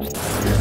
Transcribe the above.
Yeah.